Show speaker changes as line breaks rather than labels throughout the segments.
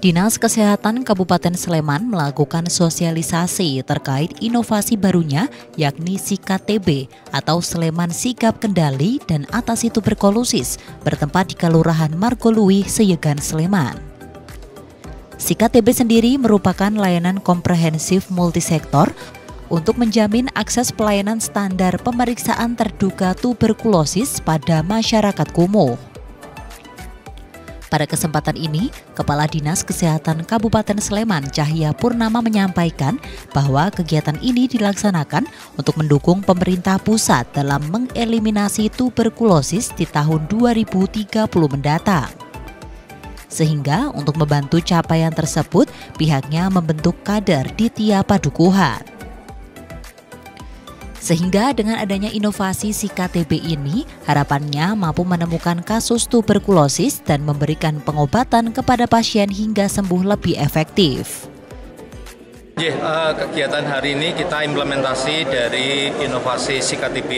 Dinas Kesehatan Kabupaten Sleman melakukan sosialisasi terkait inovasi barunya yakni SIKATB atau Sleman Sigap Kendali dan Atasi Tuberkulosis bertempat di Kelurahan Margolui, Seyegan, Sleman. SIKATB sendiri merupakan layanan komprehensif multisektor untuk menjamin akses pelayanan standar pemeriksaan terduga tuberkulosis pada masyarakat kumuh. Pada kesempatan ini, Kepala Dinas Kesehatan Kabupaten Sleman Cahya Purnama menyampaikan bahwa kegiatan ini dilaksanakan untuk mendukung pemerintah pusat dalam mengeliminasi tuberkulosis di tahun 2030 mendatang. Sehingga untuk membantu capaian tersebut, pihaknya membentuk kader di tiap padukuhan. Sehingga dengan adanya inovasi si KTB ini, harapannya mampu menemukan kasus tuberkulosis dan memberikan pengobatan kepada pasien hingga sembuh lebih efektif.
Yeah, uh, kegiatan hari ini kita implementasi dari inovasi SIKTB.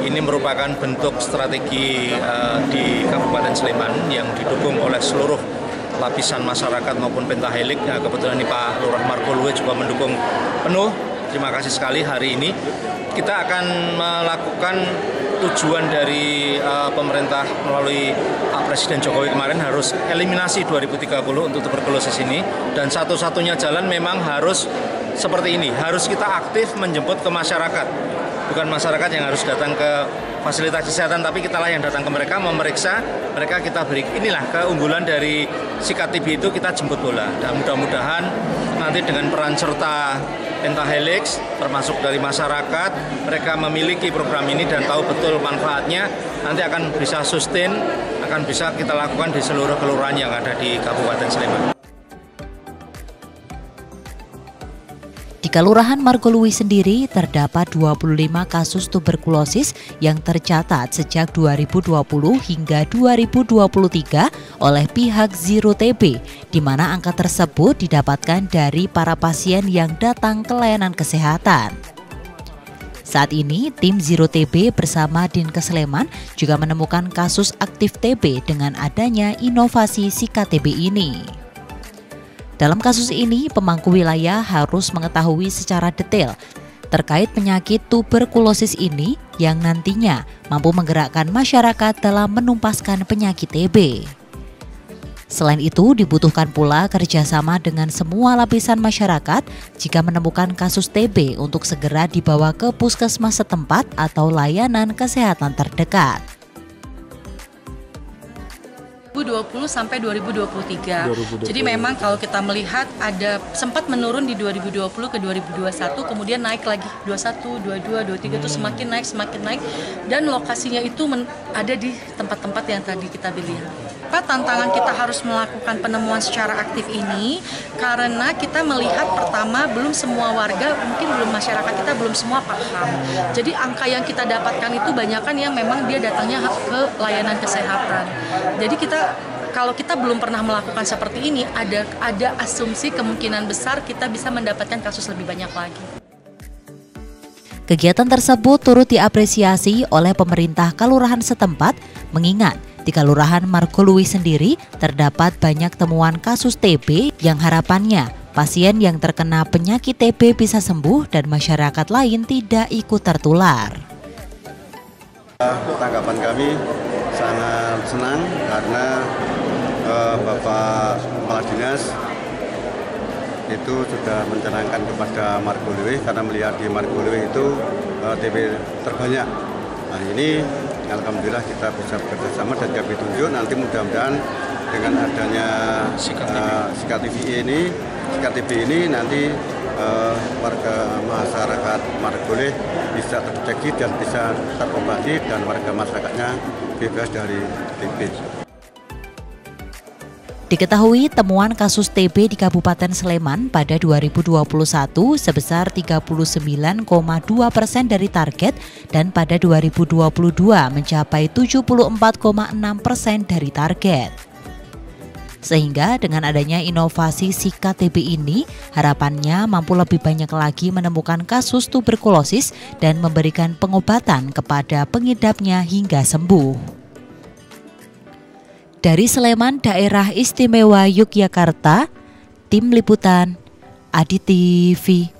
Ini merupakan bentuk strategi uh, di Kabupaten Sleman yang didukung oleh seluruh lapisan masyarakat maupun pentahelik. Ya, kebetulan ini Pak Lurah Markolwe juga mendukung penuh Terima kasih sekali. Hari ini kita akan melakukan tujuan dari uh, pemerintah melalui Pak Presiden Jokowi kemarin harus eliminasi 2030 untuk tuberkulosis ini. Dan satu-satunya jalan memang harus seperti ini. Harus kita aktif menjemput ke masyarakat. Bukan masyarakat yang harus datang ke fasilitas kesehatan tapi kita lah yang datang ke mereka memeriksa mereka kita beri inilah keunggulan dari sikat TB itu kita jemput bola dan mudah-mudahan nanti dengan peran serta pentahelix termasuk dari masyarakat mereka memiliki program ini dan tahu betul manfaatnya nanti akan bisa sustain akan bisa kita lakukan di seluruh kelurahan yang ada di Kabupaten Sleman.
Kelurahan Margolui sendiri terdapat 25 kasus tuberkulosis yang tercatat sejak 2020 hingga 2023 oleh pihak Zero TB, di mana angka tersebut didapatkan dari para pasien yang datang ke layanan kesehatan. Saat ini, tim Zero TB bersama Dinkes Sleman juga menemukan kasus aktif TB dengan adanya inovasi SIKA-TB ini. Dalam kasus ini, pemangku wilayah harus mengetahui secara detail terkait penyakit tuberkulosis ini yang nantinya mampu menggerakkan masyarakat dalam menumpaskan penyakit TB. Selain itu, dibutuhkan pula kerjasama dengan semua lapisan masyarakat jika menemukan kasus TB untuk segera dibawa ke puskesmas setempat atau layanan kesehatan terdekat.
2020 sampai 2023. 2020. Jadi memang kalau kita melihat ada sempat menurun di 2020 ke 2021 kemudian naik lagi 21, 22, 23 hmm. itu semakin naik semakin naik dan lokasinya itu ada di tempat-tempat yang tadi kita lihat. Apa tantangan kita harus melakukan penemuan secara aktif ini karena kita melihat pertama belum semua warga mungkin belum masyarakat kita belum semua paham. Jadi angka yang kita dapatkan itu banyak kan yang memang dia datangnya ke layanan kesehatan. Jadi kita kalau kita belum pernah melakukan seperti ini ada ada asumsi kemungkinan besar kita bisa mendapatkan kasus lebih banyak lagi.
Kegiatan tersebut turut diapresiasi oleh pemerintah kelurahan setempat mengingat di Kelurahan Margolui sendiri terdapat banyak temuan kasus TB yang harapannya pasien yang terkena penyakit TB bisa sembuh dan masyarakat lain tidak ikut tertular.
Tanggapan kami sangat senang karena uh, Bapak Kepala Dinas itu sudah mencanangkan kepada Margolui karena melihat di Margolui itu eh, TB terbanyak. Nah ini Alhamdulillah kita bisa bekerja sama dan kami tunjuk nanti mudah-mudahan dengan adanya uh, TV ini, TV ini nanti uh, warga masyarakat Margoleh bisa terdeteksi dan bisa terobati dan warga masyarakatnya bebas dari TB.
Diketahui temuan kasus TB di Kabupaten Sleman pada 2021 sebesar 39,2 persen dari target dan pada 2022 mencapai 74,6 persen dari target. Sehingga dengan adanya inovasi SIKA TB ini, harapannya mampu lebih banyak lagi menemukan kasus tuberkulosis dan memberikan pengobatan kepada pengidapnya hingga sembuh. Dari Sleman, Daerah Istimewa Yogyakarta, Tim Liputan, Adi TV.